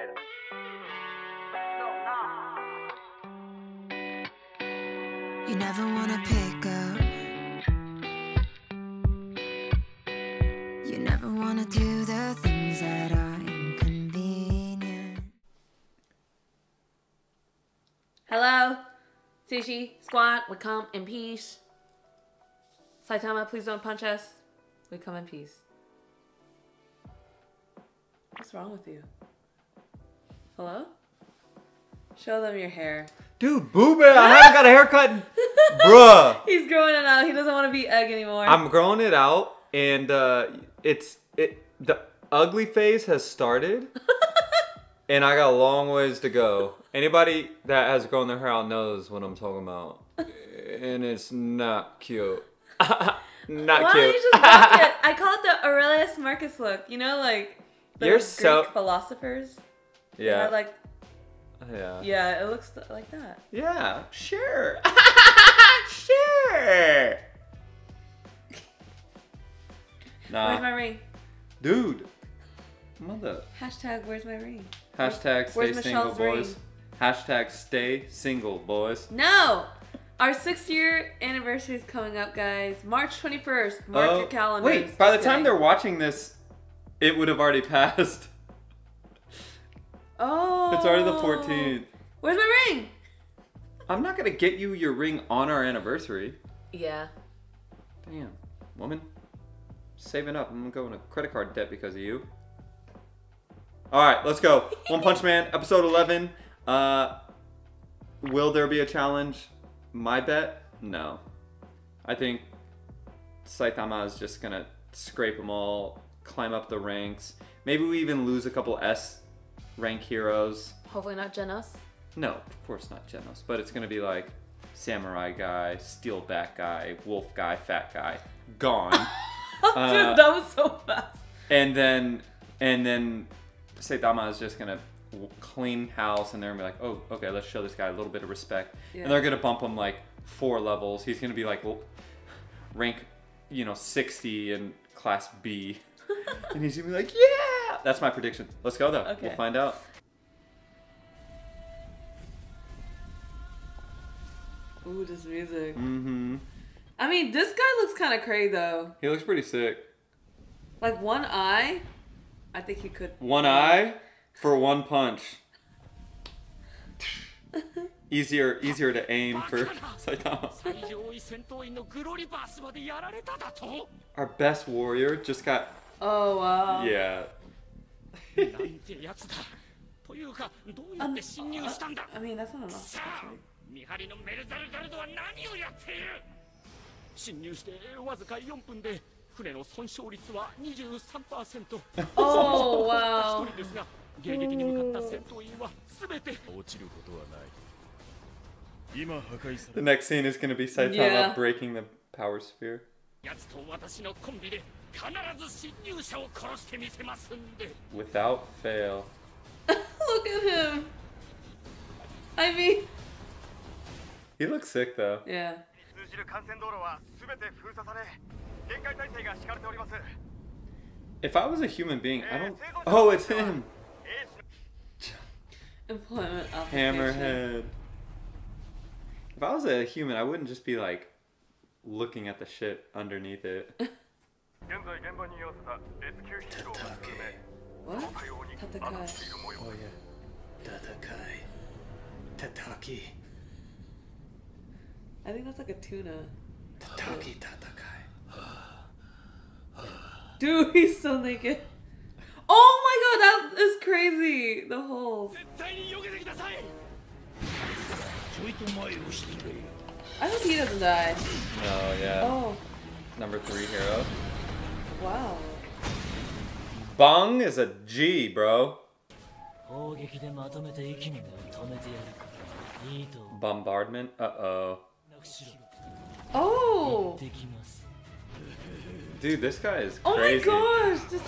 later. You never wanna pick up. You never wanna do the things that are inconvenient. Hello? Sushi, squad, we come in peace. Saitama, please don't punch us. We come in peace. What's wrong with you? Hello? Show them your hair. Dude, boo man, I haven't got a haircut. Bruh. He's growing it out. He doesn't want to be egg anymore. I'm growing it out and uh it's it the ugly phase has started. and I got a long ways to go. Anybody that has grown their hair out knows what I'm talking about. And it's not cute. not Why cute. don't you just it? I call it the Aurelius Marcus look. You know, like the You're Greek so- philosophers. Yeah. had, like yeah. yeah, it looks like that. Yeah, sure. sure. Nah, Where's my ring? dude. Mother. Hashtag Where's my ring? Hashtag stay Where's single, Michelle's boys. ring? Hashtag stay single, boys. No. Our six year anniversary is coming up, guys. March 21st. Mark Oh, your calendars. Wait, by the time they're watching this, it would have already passed. Oh. It's already the 14th. Where's my ring? I'm not gonna get you your ring on our anniversary. Yeah. Damn, woman. Saving up. I'm gonna go into credit card debt because of you. Alright, let's go. One Punch Man, episode 11. Uh, will there be a challenge? My bet? No. I think Saitama is just gonna scrape them all, climb up the ranks. Maybe we even lose a couple S rank heroes. Hopefully not Genos. No, of course not Genos, but it's gonna be like Samurai guy, Steel Back guy, Wolf guy, Fat guy, gone. Uh, Dude, that was so fast. and then and then Saitama is just gonna clean house, and they're gonna be like, oh, okay, let's show this guy a little bit of respect, Yeah. and they're gonna bump him like four levels. He's gonna be like l- rank, you know, sixty in class B, and he's gonna be like, yeah, that's my prediction. Let's go though. Okay. We'll find out. Ooh, this music. Mm-hmm. I mean, this guy looks kind of crazy though. He looks pretty sick. Like one eye, I think he could. One eye for one punch. easier, easier to aim for Saitama. Our best warrior just got. Oh wow. Yeah. なんてやつだ というかどうやって侵入したんだ.さあ見張りのメルザルガルドは何をやっている侵入してわずか4分で船の損傷率は23% Oh 一 wow. 人ですが迎撃に向かった戦闘員は全て落ちることはない今破壊さ The れ next scene is gonna be Saitama Yeah. breaking the power sphere. やつと私のコンビで 必ず侵入者を殺してみせますんで Without fail. Look at him. I mean, He looks sick though. yeah. 通じる幹線道路は全て封鎖され限界態勢が敷かれております If I was a human being, I don't. Oh, it's him. Employment application. Hammerhead. If I was a human, I wouldn't just be like looking at the shit underneath it. What? I think that's like a tuna. Tataki Tatakai. Dude, he's so naked. Oh my god, that is crazy! The holes. I hope he doesn't die. Oh, yeah. Oh. Number three hero. Wow. Bang is a G, bro. Bombardment? Uh-oh. Oh! Dude, this guy is crazy. Oh my gosh!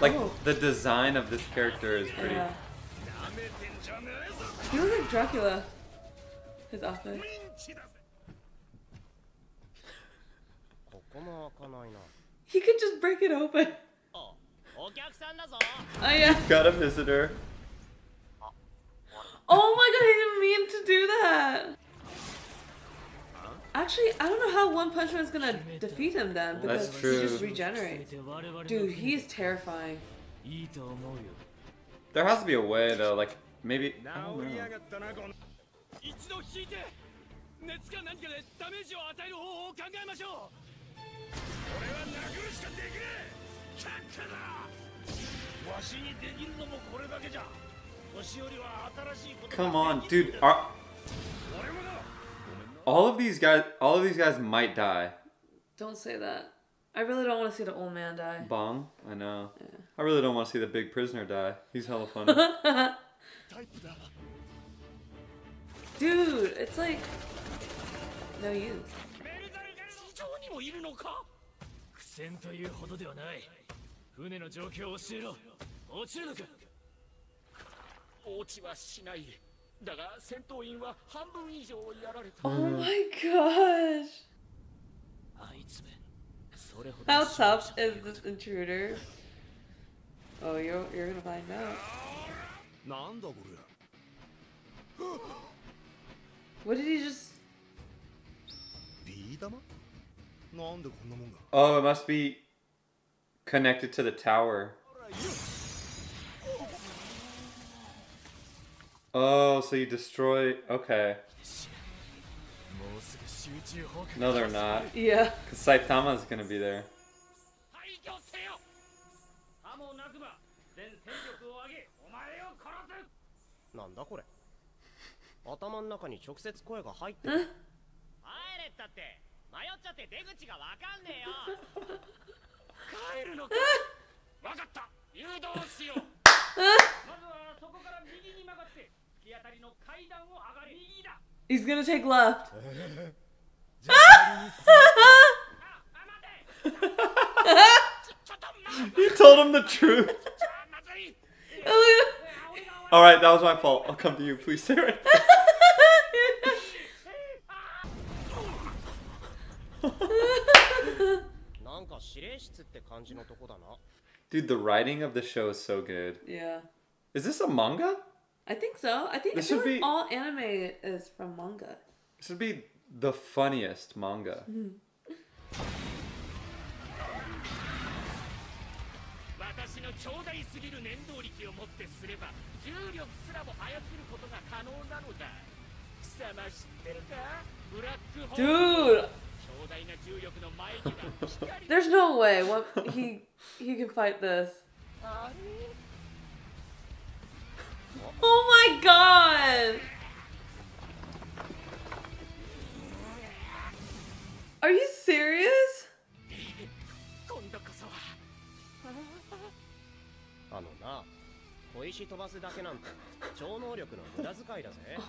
Like, oh. the design of this character is pretty... Yeah. He looks like Dracula. His outfit. He could just break it open. Oh yeah. Got a visitor. Oh my god, I didn't mean to do that. Actually, I don't know how One Punch Man is gonna defeat him then because That's true. he just regenerates. Dude, he's terrifying. There has to be a way though, like maybe. I don't know. Come on, dude. Are... All of these guys, all of these guys might die. Don't say that. I really don't want to see the old man die. Bang, I know. Yeah. I really don't want to see the big prisoner die. He's hella funny. Dude, it's like no use. もいるのか苦戦というほどではない船の状況を教えろ落ちるのか落ちはしないだが戦闘員は半分以上やられた Oh my gosh. あいつめそれほど How tough is this intruder? Oh, you're you're gonna find out. なんだこれ What did he just? ビー玉 Oh, it must be connected to the tower. Oh, so you destroy... Okay. No, they're not. Yeah. Because Saitama's going to be there. 排除せよ歯もなくば全戦力を挙げお前を殺すなんだこれ頭の中に直接声が入ってる帰れったって迷っちゃって出口がわかんねえよ帰るのかわかった誘導しようまずはそこから右に曲がって突き当たりの階段を上がれ右だ He's gonna take left. ああ待てちょちょっと待って You told him the truth. あまずい Oh, 俺が All right, that was my fault. I'll come to you. Please stay Dude, the writing of the show is so good. Yeah. Is this a manga? I think so. I think this should be... all anime is from manga. This would be the funniest manga. Mm-hmm. Dude, There's no way what he he can fight this. Oh my god! Are you serious?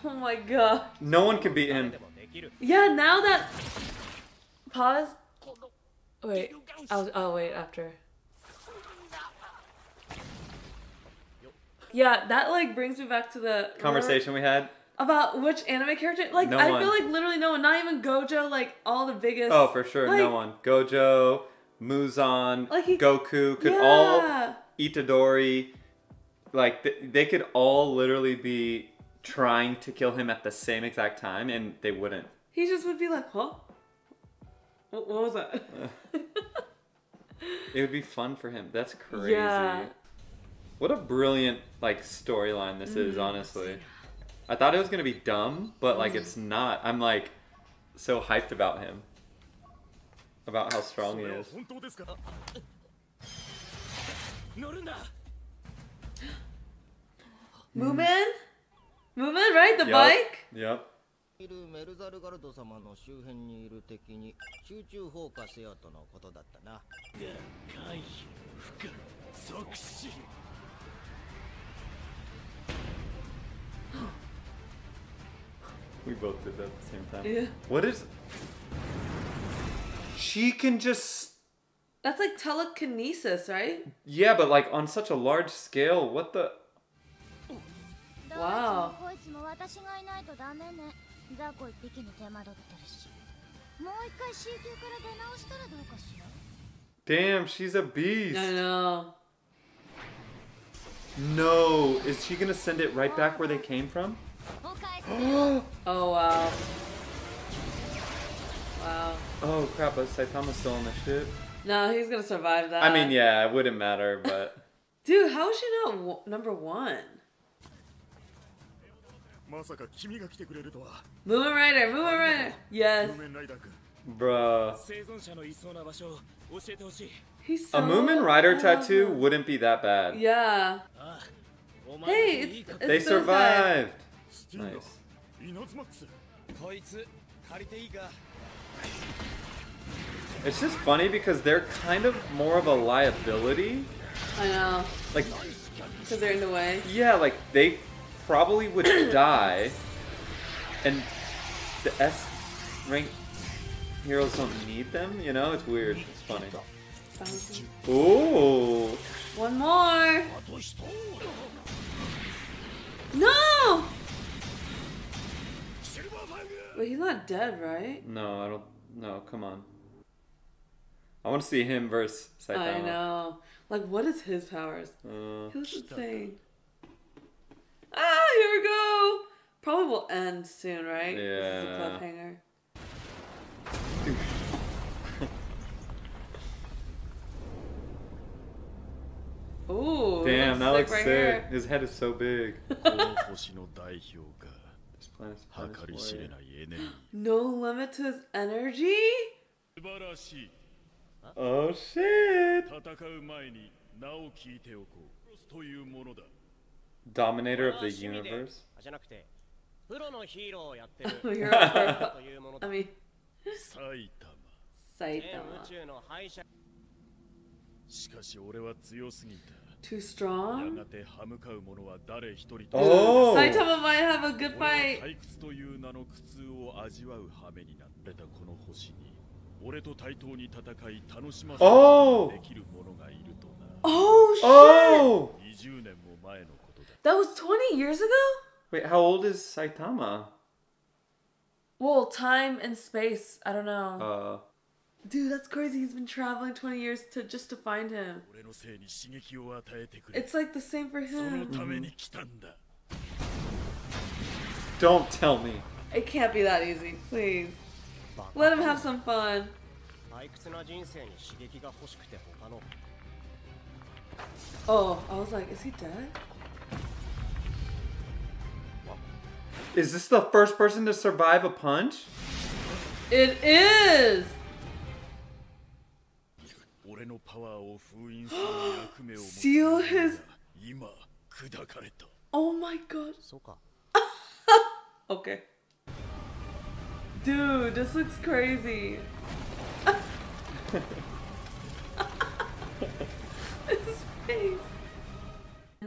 oh my god. No one can beat him. Yeah, now that Pause. Wait. I'll, I'll wait after. Yeah, that like brings me back to the conversation we had about which anime character. Like, no I feel like literally no one, not even Gojo. Like all the biggest. Oh, for sure, like, no one. Gojo, Muzan, like he, Goku could yeah. all Itadori. Like they could all literally be trying to kill him at the same exact time, and they wouldn't. He just would be like, "Huh." What, was that? it would be fun for him. That's crazy. Yeah. What a brilliant like storyline this is, mm-hmm. honestly. I thought it was gonna be dumb, but like it's mm-hmm. not. I'm like so hyped about him. About how strong he is. Mumen? Mumen, right? The yep. bike? Yep. いるメルザルガルド様の周辺にいる敵に集中放火せよとのことだったなが回避不可即死 We both did that at the same time. Yeah. What is? She can just That's like telekinesis, right? yeah, but like on such a large scale. What the? わ こいつも私がいないとダメね雑魚一匹に手間取ってるしもう一回 C 級から出直したらどうかしら Damn, she's a beast. I know. No, is she gonna send it right back where they came from? お返しする Oh wow. Wow. oh crap! Is Saitama still on the ship? No, he's gonna survive that. I mean, yeah, it wouldn't matter, but Dude, how is she not w- number one? まさか君が来てくれるとは。ムーンライダー、ムーンライダー。Yes. Bruh. So... A Mumen Rider tattoo wouldn't be that bad. Yeah. Ah, hey, it's, it's they survived. Nice. It's just funny because they're kind of more of a liability. I know. Like because they're in the way. Yeah, like they probably would die, and the S rank heroes don't need them. You know, it's weird. It's funny. Ooh. One more. No. But he's not dead, right? No, I don't. No, come on. I want to see him versus Saitama. I know. Like, what is his powers? Uh, he looks insane. Probably will end soon, right? Yeah. This is a cliffhanger. Ooh, Damn, that looks right sick. Here. His head is so big. no limit to his energy? Oh shit! Dominator of the universe? じゃなくてプロのヒーローをやってる You're a というもの I だ mean, 埼玉全宇 Saitama. 宙の敗者しかし俺は強すぎた Too や strong? がて歯向かう者は誰一人と Oh! Saitama might have a good 俺は fight. 退屈という名の苦痛を味わう羽目になってたこの星に俺と対等に戦い楽しませることができる者がいるとな Oh, shit. Oh! 20年も前のことだ That was 20 years ago? Wait, how old is Saitama? Well, time and space. I don't know. Uh, Dude, that's crazy. He's been traveling 20 years to just to find him. 俺のせいに刺激を与えてくれ It's like the same for その him. ために来たんだ don't tell me. It can't be that easy. Please. Let him have some fun. 退屈な人生に刺激が欲しくて他の Oh, I was like, is he dead? Is this the first person to survive a punch? It is! Seal his... Oh my god. okay. Dude, this looks crazy. His face.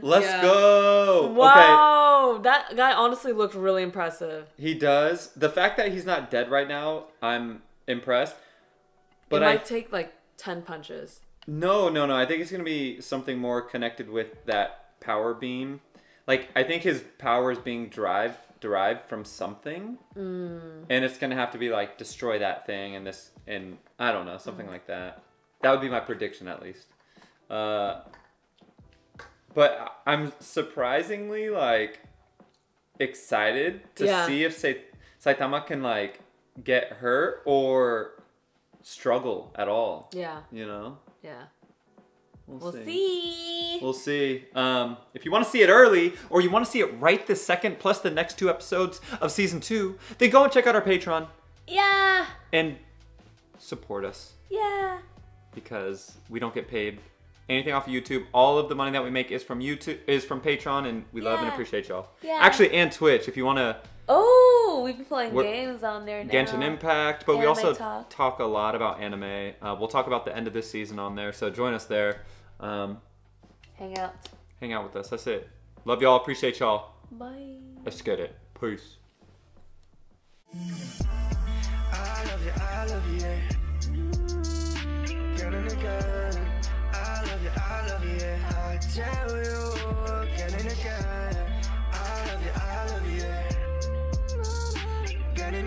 Let's yeah. go! Wow! Okay. That guy honestly looked really impressive. He does. The fact that he's not dead right now, I'm impressed. But it I take like 10 punches. no, no, no. I think it's gonna be something more connected with that power beam. Like I think his power is being derived derived from something, Mm. and it's gonna have to be like destroy that thing and this and I don't know Mm. something like that. That would be my prediction at least. Uh, but I'm surprisingly like excited to Yeah. see if Sai- Saitama can like get hurt or struggle at all. Yeah, You know, yeah. we'll, We'll see. We'll see. Um, if you want to see it early, or you want to see it right this second, plus the next two episodes of season two, then go and check out our Patreon Yeah, and support us yeah. because we don't get paid anything off of YouTube. All of the money that we make is from YouTube, is from Patreon, and we love and appreciate y'all. Yeah. Actually, and Twitch if you want to Oh, we've been playing We're- games on there now. Genshin Impact, but we also talk. talk a lot about anime. Uh, we'll talk about the end of this season on there, so join us there. Um, Hang out. hang out with us. That's it. Love y'all. Appreciate y'all. Bye. Let's get it. Peace. I love you, I love you, yeah. Girl in the gun. I love you, I tell you, girl in the gun. I love you, I love you, yeah. Girl in